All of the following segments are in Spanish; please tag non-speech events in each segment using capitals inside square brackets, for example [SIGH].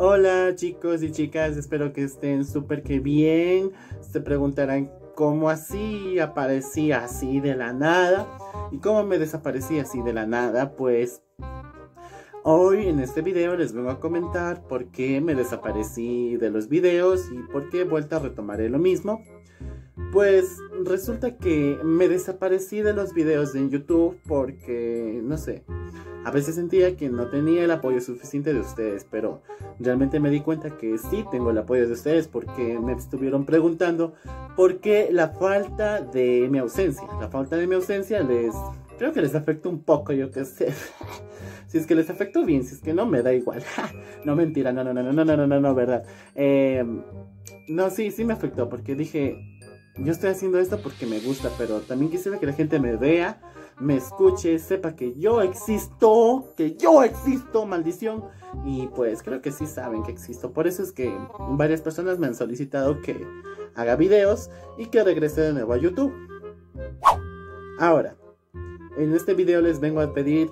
Hola chicos y chicas, espero que estén súper que bien. Se preguntarán cómo así aparecía así de la nada y cómo me desaparecí así de la nada. Pues hoy en este video les vengo a comentar por qué me desaparecí de los videos y por qué he vuelto a retomar lo mismo. Pues resulta que me desaparecí de los videos en YouTube porque, no sé, a veces sentía que no tenía el apoyo suficiente de ustedes, pero realmente me di cuenta que sí tengo el apoyo de ustedes porque me estuvieron preguntando por qué la falta de mi ausencia. La falta de mi ausencia les... Creo que les afectó un poco, yo qué sé. [LAUGHS] si es que les afectó bien, si es que no, me da igual. [LAUGHS] no, mentira, no, no, no, no, no, no, no, no, verdad. Eh, no, sí, sí me afectó porque dije, yo estoy haciendo esto porque me gusta, pero también quisiera que la gente me vea me escuche, sepa que yo existo, que yo existo, maldición. Y pues creo que sí saben que existo. Por eso es que varias personas me han solicitado que haga videos y que regrese de nuevo a YouTube. Ahora, en este video les vengo a pedir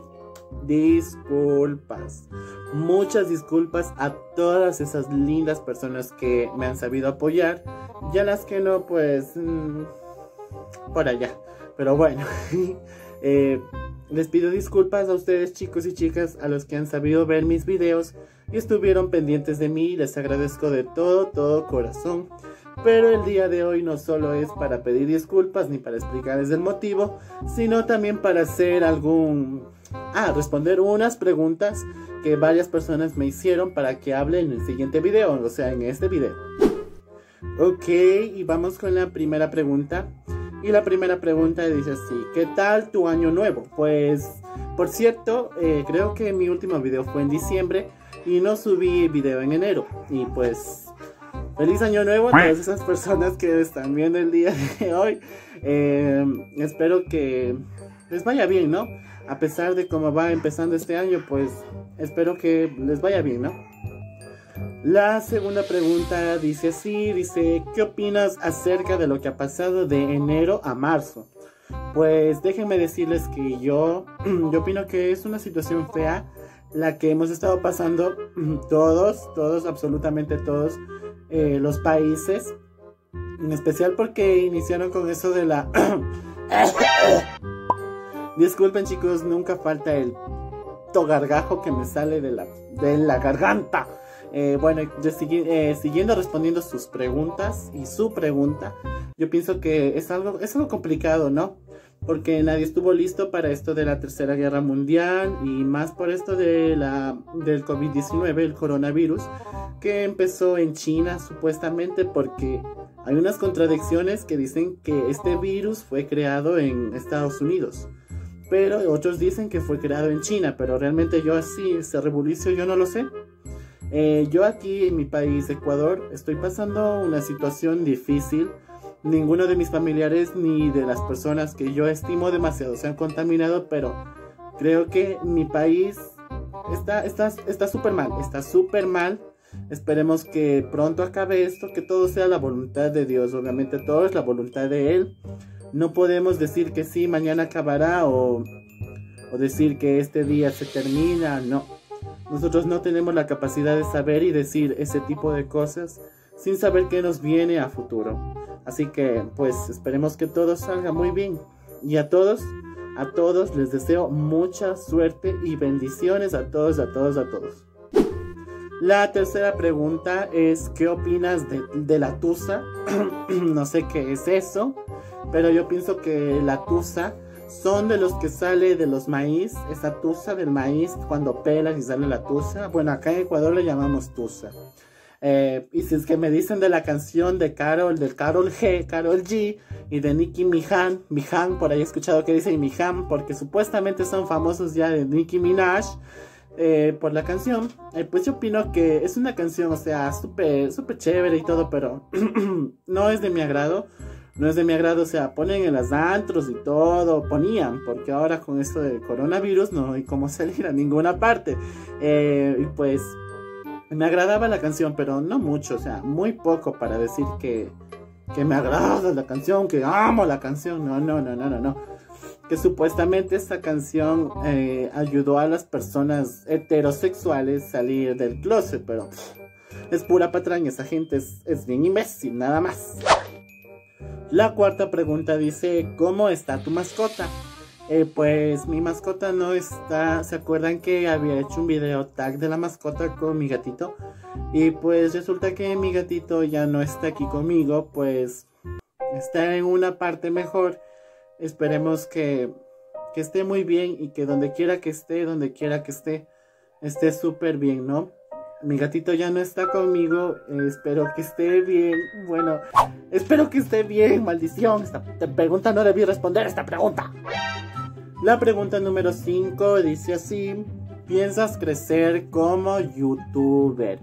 disculpas. Muchas disculpas a todas esas lindas personas que me han sabido apoyar. Y a las que no, pues... Mm, por allá. Pero bueno. [LAUGHS] Eh, les pido disculpas a ustedes chicos y chicas, a los que han sabido ver mis videos y estuvieron pendientes de mí. Les agradezco de todo, todo corazón. Pero el día de hoy no solo es para pedir disculpas ni para explicarles el motivo, sino también para hacer algún... Ah, responder unas preguntas que varias personas me hicieron para que hable en el siguiente video, o sea, en este video. Ok, y vamos con la primera pregunta. Y la primera pregunta dice así, ¿qué tal tu año nuevo? Pues, por cierto, eh, creo que mi último video fue en diciembre y no subí video en enero. Y pues, feliz año nuevo a todas esas personas que están viendo el día de hoy. Eh, espero que les vaya bien, ¿no? A pesar de cómo va empezando este año, pues espero que les vaya bien, ¿no? La segunda pregunta dice así, dice, ¿qué opinas acerca de lo que ha pasado de enero a marzo? Pues déjenme decirles que yo, [CLEARS THROAT] yo opino que es una situación fea la que hemos estado pasando [CLEARS THROAT] todos, todos, absolutamente todos eh, los países, en especial porque iniciaron con eso de la... [COUGHS] Disculpen chicos, nunca falta el togargajo que me sale de la, de la garganta. Eh, bueno, eh, siguiendo respondiendo sus preguntas y su pregunta, yo pienso que es algo, es algo complicado, ¿no? Porque nadie estuvo listo para esto de la Tercera Guerra Mundial y más por esto de la, del COVID-19, el coronavirus, que empezó en China supuestamente porque hay unas contradicciones que dicen que este virus fue creado en Estados Unidos. Pero otros dicen que fue creado en China, pero realmente yo así, ese revolucio, yo no lo sé. Eh, yo aquí en mi país, Ecuador, estoy pasando una situación difícil. Ninguno de mis familiares ni de las personas que yo estimo demasiado se han contaminado, pero creo que mi país está está está súper mal, está súper mal. Esperemos que pronto acabe esto, que todo sea la voluntad de Dios. Obviamente todo es la voluntad de Él. No podemos decir que sí, mañana acabará o decir que este día se termina. No, nosotros no tenemos la capacidad de saber y decir ese tipo de cosas sin saber qué nos viene a futuro. Así que pues esperemos que todo salga muy bien. Y a todos, a todos les deseo mucha suerte y bendiciones a todos, a todos, a todos. La tercera pregunta es, ¿qué opinas de, de la tusa? [CLEARS THROAT] no sé qué es eso, pero yo pienso que la tusa son de los que sale de los maíz, esa tusa del maíz cuando pelas y sale la tusa. Bueno, acá en Ecuador le llamamos tusa. Eh, y si es que me dicen de la canción de Carol, del Carol G, Carol G y de Nicki Mihan, Mihan, por ahí he escuchado que dicen Mihan, porque supuestamente son famosos ya de Nicki Minaj. Eh, por la canción, eh, pues yo opino que es una canción, o sea, súper, súper chévere y todo, pero [CLEARS THROAT] no es de mi agrado no es de mi agrado, o sea, ponen en las antros y todo, ponían, porque ahora con esto del coronavirus no hay cómo [LAUGHS] salir a ninguna parte. Eh, y pues me agradaba la canción, pero no mucho, o sea, muy poco para decir que, que me agrada la canción, que amo la canción, no, no, no, no, no, no. que supuestamente esta canción eh, ayudó a las personas heterosexuales salir del closet, pero es pura patraña, esa gente es, es bien imbécil, nada más. La cuarta pregunta dice, ¿cómo está tu mascota? Eh, pues mi mascota no está. ¿Se acuerdan que había hecho un video tag de la mascota con mi gatito? Y pues resulta que mi gatito ya no está aquí conmigo, pues está en una parte mejor. Esperemos que, que esté muy bien y que donde quiera que esté, donde quiera que esté, esté súper bien, ¿no? Mi gatito ya no está conmigo, espero que esté bien. Bueno, espero que esté bien, maldición. Esta pregunta no debí responder esta pregunta. La pregunta número 5 dice así, ¿piensas crecer como youtuber?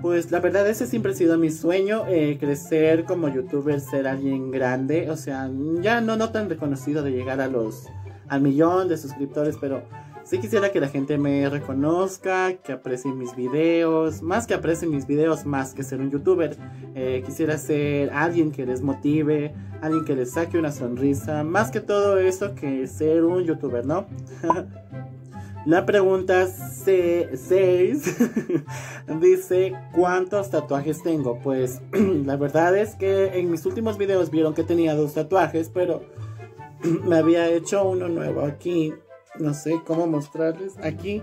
Pues la verdad ese siempre ha sido mi sueño, eh, crecer como youtuber, ser alguien grande, o sea, ya no, no tan reconocido de llegar a los, al millón de suscriptores, pero sí quisiera que la gente me reconozca, que aprecie mis videos, más que aprecie mis videos, más que ser un youtuber, eh, quisiera ser alguien que les motive, alguien que les saque una sonrisa, más que todo eso que ser un youtuber, ¿no? [LAUGHS] La pregunta 6 [LAUGHS] dice, ¿cuántos tatuajes tengo? Pues [CLEARS THROAT] la verdad es que en mis últimos videos vieron que tenía dos tatuajes, pero [CLEARS THROAT] me había hecho uno nuevo aquí. No sé cómo mostrarles. Aquí,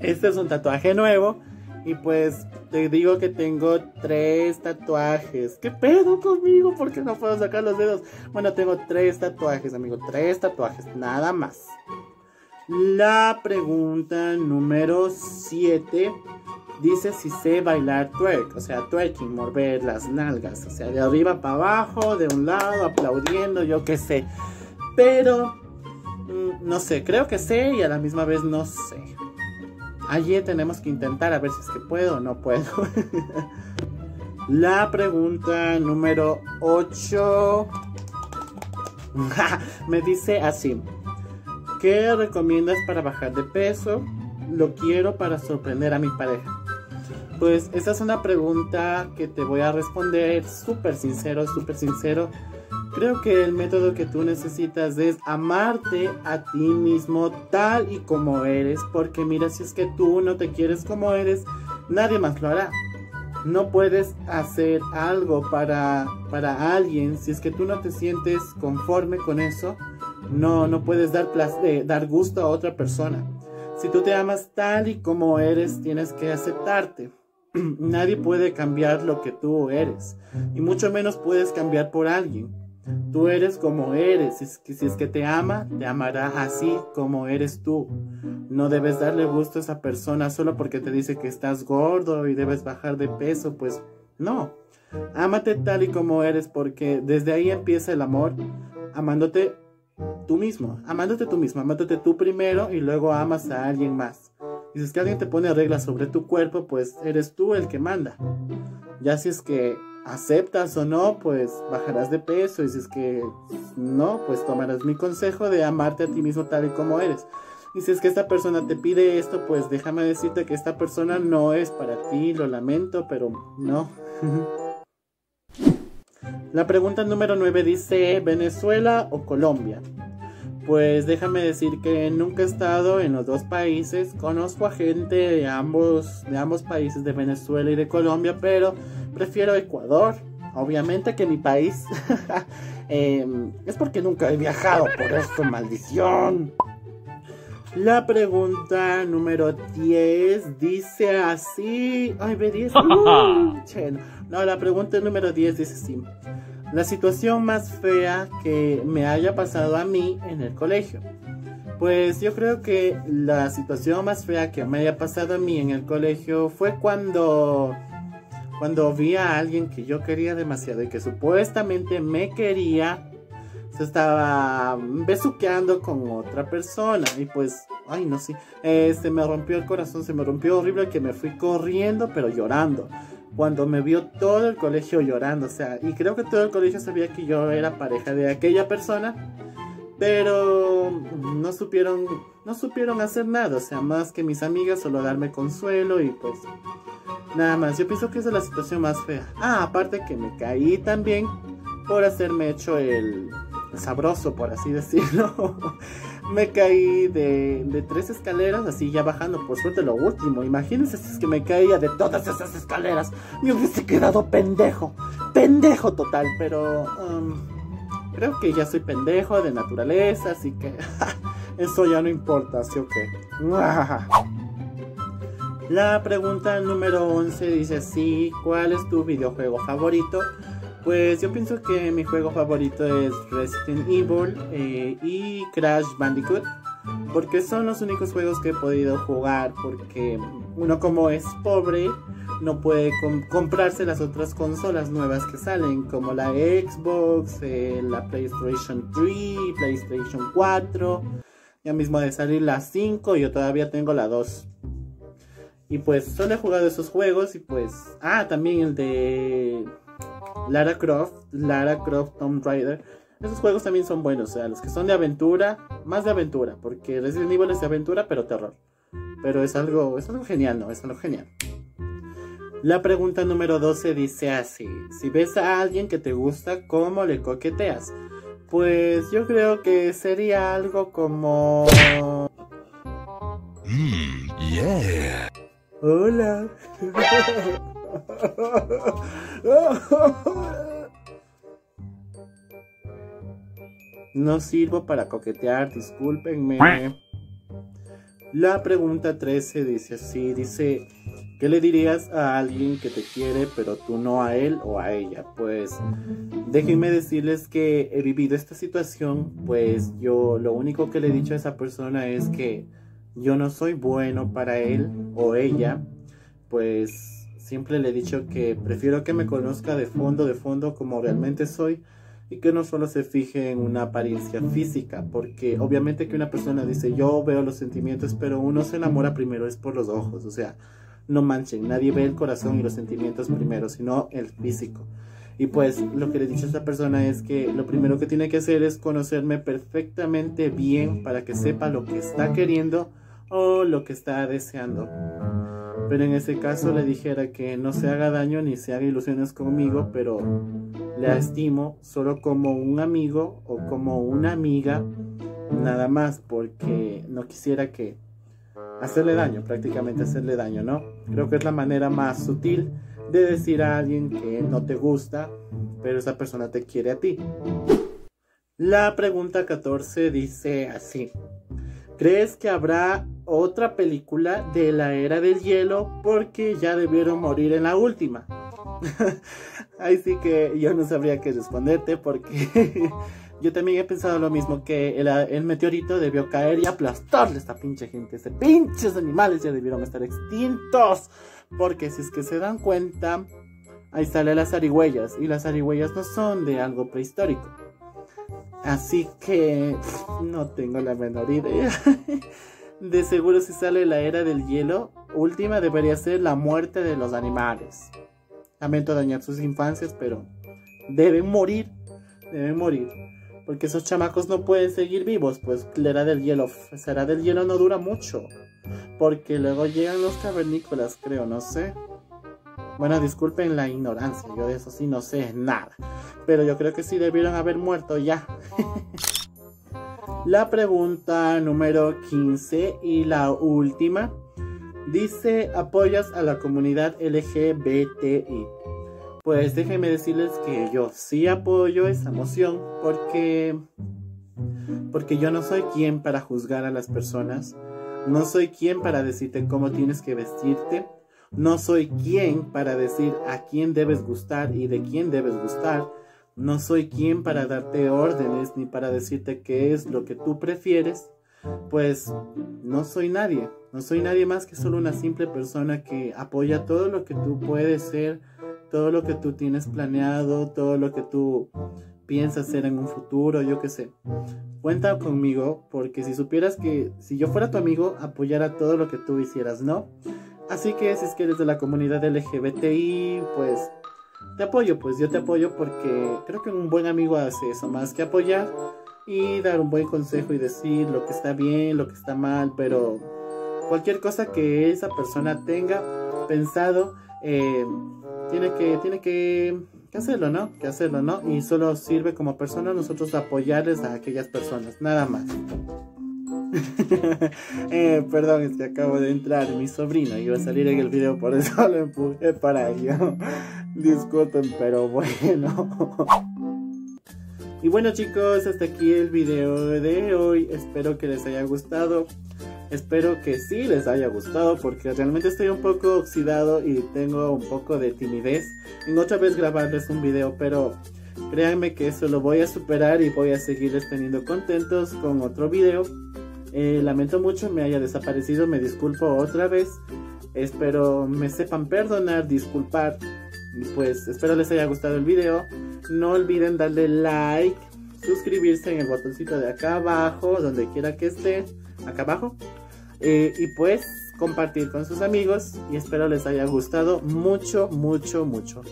este es un tatuaje nuevo. Y pues te digo que tengo tres tatuajes. ¿Qué pedo conmigo? ¿Por qué no puedo sacar los dedos? Bueno, tengo tres tatuajes, amigo. Tres tatuajes, nada más. La pregunta número 7 dice si sé bailar twerk, o sea, twerking, mover las nalgas, o sea, de arriba para abajo, de un lado, aplaudiendo, yo qué sé. Pero, no sé, creo que sé y a la misma vez no sé. Allí tenemos que intentar a ver si es que puedo o no puedo. [LAUGHS] La pregunta número 8 [LAUGHS] me dice así. ¿Qué recomiendas para bajar de peso? Lo quiero para sorprender a mi pareja. Pues esa es una pregunta que te voy a responder súper sincero, súper sincero. Creo que el método que tú necesitas es amarte a ti mismo tal y como eres, porque mira, si es que tú no te quieres como eres, nadie más lo hará. No puedes hacer algo para, para alguien si es que tú no te sientes conforme con eso. No, no puedes dar, placer, dar gusto a otra persona. Si tú te amas tal y como eres, tienes que aceptarte. [CLEARS THROAT] Nadie puede cambiar lo que tú eres, y mucho menos puedes cambiar por alguien. Tú eres como eres. Si es, que, te ama, te amará así como eres tú. No debes darle gusto a esa persona solo porque te dice que estás gordo y debes bajar de peso. Pues no. Ámate tal y como eres porque desde ahí empieza el amor. Amándote tú mismo. Amándote tú mismo. Amándote tú primero y luego amas a alguien más. Y si es que alguien te pone reglas sobre tu cuerpo, pues eres tú el que manda. Ya si es que aceptas o no, pues bajarás de peso. Y si es que no, pues tomarás mi consejo de amarte a ti mismo tal y como eres. Y si es que esta persona te pide esto, pues déjame decirte que esta persona no es para ti, lo lamento, pero no. [LAUGHS] La pregunta número 9 dice, ¿Venezuela o Colombia? Pues déjame decir que nunca he estado en los dos países. Conozco a gente de ambos, de ambos países, de Venezuela y de Colombia, pero prefiero Ecuador, obviamente, que mi país. [LAUGHS] Em, es porque nunca he viajado por esto, maldición. La pregunta número 10 dice así. Ay, me 10. [LAUGHS] no, la pregunta número 10 dice así. La situación más fea que me haya pasado a mí en el colegio. Pues yo creo que la situación más fea que me haya pasado a mí en el colegio fue cuando cuando vi a alguien que yo quería demasiado y que supuestamente me quería, se estaba besuqueando con otra persona. Y pues, ay no sé, eh, se me rompió el corazón, se me rompió horrible que me fui corriendo pero llorando. Cuando me vio todo el colegio llorando, o sea, y creo que todo el colegio sabía que yo era pareja de aquella persona, pero no supieron, no supieron hacer nada, o sea, más que mis amigas solo darme consuelo y pues Nada más, yo pienso que esa es la situación más fea. Ah, aparte que me caí también por hacerme hecho el, sabroso, por así [LAUGHS] decirlo. me caí de, de, tres escaleras, así ya bajando, por suerte lo último. Imagínense si es que me caía de todas esas escaleras. Me hubiese quedado pendejo, pendejo total, pero um, creo que ya soy pendejo de naturaleza, así que [LAUGHS] eso ya no importa, ¿sí o qué? [LAUGHS] La pregunta número 11 dice así, ¿cuál es tu videojuego favorito? Pues yo pienso que mi juego favorito es Resident Evil eh, y Crash Bandicoot. Porque son los únicos juegos que he podido jugar. Porque uno como es pobre no puede comprarse las otras consolas nuevas que salen. Como la Xbox, eh, la PlayStation 3, PlayStation 4. Ya mismo de salir la 5 yo todavía tengo la 2. Y pues solo he jugado esos juegos y pues... Ah, también el de Lara Croft, Lara Croft Tomb Raider. Esos juegos también son buenos, o sea, los que son de aventura, más de aventura, porque Resident Evil es de aventura, pero terror. Pero es algo, es algo genial, ¿no? Es algo genial. La pregunta número 12 dice así, si ves a alguien que te gusta, ¿cómo le coqueteas? Pues yo creo que sería algo como... Mm, yeah. Hola. No sirvo para coquetear, discúlpenme. La pregunta 13 dice así, dice, ¿qué le dirías a alguien que te quiere pero tú no a él o a ella? Pues déjenme decirles que he vivido esta situación, pues yo lo único que le he dicho a esa persona es que yo no soy bueno para él o ella, pues Siempre le he dicho que prefiero que me conozca de fondo, de fondo como realmente soy y que no solo se fije en una apariencia física, porque obviamente que una persona dice yo veo los sentimientos, pero uno se enamora primero es por los ojos, o sea, no manchen, nadie ve el corazón y los sentimientos primero, sino el físico. Y pues lo que le he dicho a esta persona es que lo primero que tiene que hacer es conocerme perfectamente bien para que sepa lo que está queriendo o lo que está deseando. Pero en ese caso le dijera que no se haga daño ni se haga ilusiones conmigo, pero le estimo solo como un amigo o como una amiga, nada más, porque no quisiera que hacerle daño, prácticamente hacerle daño, ¿no? Creo que es la manera más sutil de decir a alguien que no te gusta, pero esa persona te quiere a ti. La pregunta 14 dice así. ¿Crees que habrá otra película de la era del hielo? Porque ya debieron morir en la última. [LAUGHS] Ahí sí que yo no sabría qué responderte porque [LAUGHS] yo también he pensado lo mismo, que el, meteorito debió caer y aplastarle a esta pinche gente. Ese pinches animales ya debieron estar extintos. Porque si es que se dan cuenta, ahí sale las arihuellas y las arihuellas no son de algo prehistórico. Así que no tengo la menor idea. [LAUGHS] De seguro si sale la era del hielo, última debería ser la muerte de los animales. Lamento dañar sus infancias, pero deben morir. Deben morir. Porque esos chamacos no pueden seguir vivos, pues la era del hielo, será del hielo no dura mucho. Porque luego llegan los cavernícolas, creo, no sé. Bueno, disculpen la ignorancia, yo de eso sí no sé nada. Pero yo creo que sí debieron haber muerto ya. [LAUGHS] la pregunta número 15 y la última. Dice, ¿apoyas a la comunidad LGBTI? Pues déjenme decirles que yo sí apoyo esa moción porque porque yo no soy quien para juzgar a las personas, no soy quien para decirte cómo tienes que vestirte, no soy quien para decir a quién debes gustar y de quién debes gustar. No soy quien para darte órdenes ni para decirte qué es lo que tú prefieres. Pues no soy nadie. No soy nadie más que solo una simple persona que apoya todo lo que tú puedes ser, todo lo que tú tienes planeado, todo lo que tú piensas hacer en un futuro, yo qué sé. Cuenta conmigo porque si supieras que si yo fuera tu amigo, apoyara todo lo que tú hicieras, ¿no? Así que si es que eres de la comunidad LGBTI, pues te apoyo, pues yo te apoyo porque creo que un buen amigo hace eso, más que apoyar y dar un buen consejo y decir lo que está bien, lo que está mal, pero cualquier cosa que esa persona tenga pensado, eh, tiene que, tiene que que hacerlo, ¿no? Que hacerlo, ¿no? Y solo sirve como persona nosotros apoyarles a aquellas personas, nada más. [LAUGHS] eh, perdón, es que acabo de entrar mi sobrino. Iba a salir en el video, por eso lo empujé para ello. [LAUGHS] Disculpen, pero bueno. [LAUGHS] y bueno chicos, hasta aquí el video de hoy. Espero que les haya gustado. Espero que sí les haya gustado porque realmente estoy un poco oxidado y tengo un poco de timidez en otra vez grabarles un video, pero créanme que eso lo voy a superar y voy a seguirles teniendo contentos con otro video. Eh, lamento mucho me haya desaparecido, me disculpo otra vez. Espero me sepan perdonar, disculpar. Pues espero les haya gustado el video. No olviden darle like, suscribirse en el botoncito de acá abajo, donde quiera que esté, acá abajo. Eh, y pues compartir con sus amigos y espero les haya gustado mucho, mucho, mucho.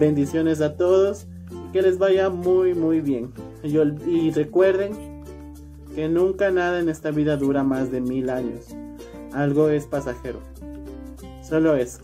Bendiciones a todos que les vaya muy, muy bien. y recuerden que nunca nada en esta vida dura más de mil años. Algo es pasajero. Solo eso.